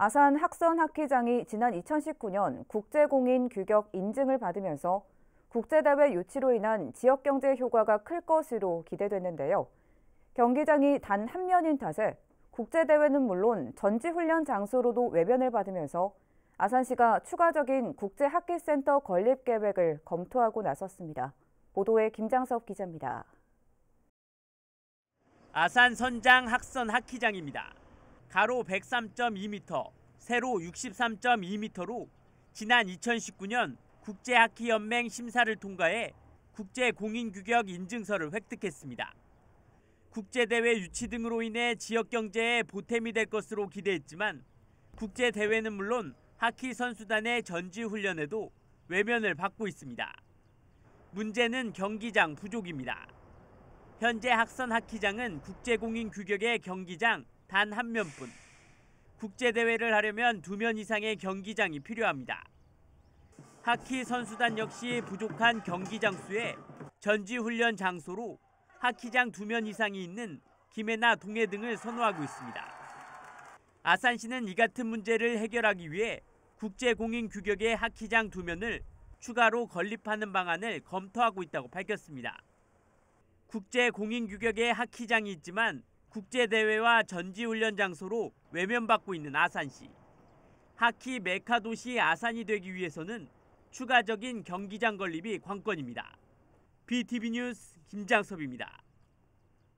아산 학선 하키장이 지난 2019년 국제공인 규격 인증을 받으면서 국제대회 유치로 인한 지역경제 효과가 클 것으로 기대됐는데요. 경기장이 단 한 면인 탓에 국제대회는 물론 전지훈련 장소로도 외변을 받으면서 아산시가 추가적인 국제하키센터 건립 계획을 검토하고 나섰습니다. 보도에 김장섭 기자입니다. 아산 선장 학선 하키장입니다. 가로 103.2m, 세로 63.2m로 지난 2019년 국제하키연맹 심사를 통과해 국제공인규격 인증서를 획득했습니다. 국제대회 유치 등으로 인해 지역 경제에 보탬이 될 것으로 기대했지만 국제대회는 물론 하키 선수단의 전지 훈련에도 외면을 받고 있습니다. 문제는 경기장 부족입니다. 현재 학선 하키장은 국제공인 규격의 경기장 단 한 면뿐. 국제대회를 하려면 두 면 이상의 경기장이 필요합니다. 하키 선수단 역시 부족한 경기장 수에 전지훈련 장소로 하키장 두 면 이상이 있는 김해나 동해 등을 선호하고 있습니다. 아산시는 이 같은 문제를 해결하기 위해 국제공인 규격의 하키장 두 면을 추가로 건립하는 방안을 검토하고 있다고 밝혔습니다. 국제공인 규격의 하키장이 있지만 국제대회와 전지훈련 장소로 외면받고 있는 아산시. 하키 메카 도시 아산이 되기 위해서는 추가적인 경기장 건립이 관건입니다. BTV 뉴스 김장섭입니다.